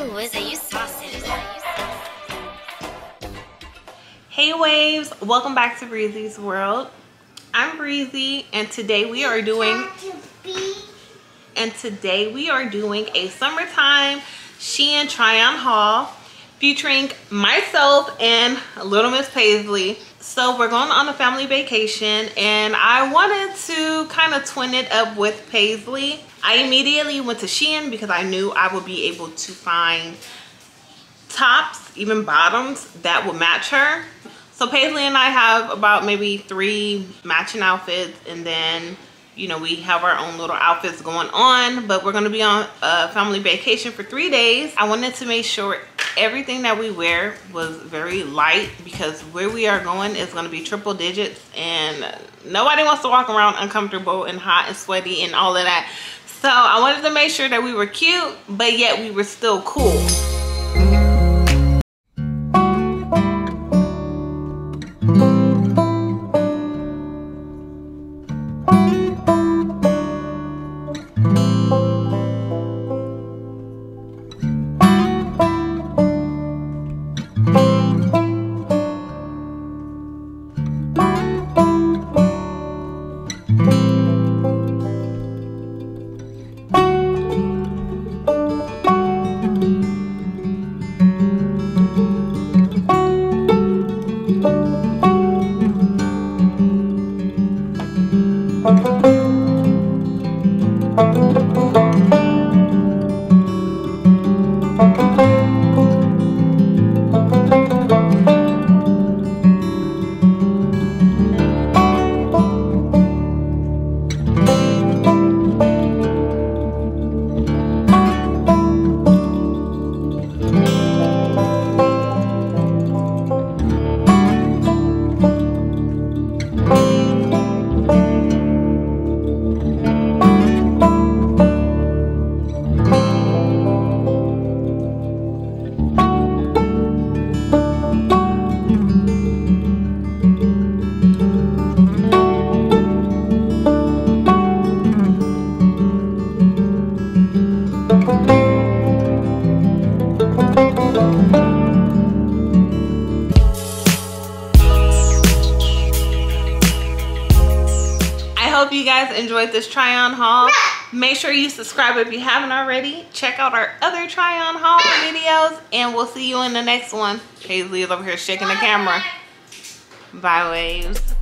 Ooh, is it? You saucy. Hey waves, welcome back to Breezy's World. I'm Breezy and today we are doing and today we are doing a summertime Shein try-on haul featuring myself and Little Miss Paisley. So we're going on a family vacation and I wanted to kind of twin it up with Paisley. I immediately went to Shein because I knew I would be able to find tops, even bottoms that would match her. So Paisley and I have about maybe three matching outfits and then you know, we have our own little outfits going on, but we're gonna be on a family vacation for three days. I wanted to make sure everything that we wear was very light because where we are going is gonna be triple digits and nobody wants to walk around uncomfortable and hot and sweaty and all of that. So I wanted to make sure that we were cute, but yet we were still cool. Thank you. Hope you guys enjoyed this try on haul. Make sure you subscribe if you haven't already. Check out our other try on haul videos and we'll see you in the next one. Paisley is over here shaking the camera. Bye waves.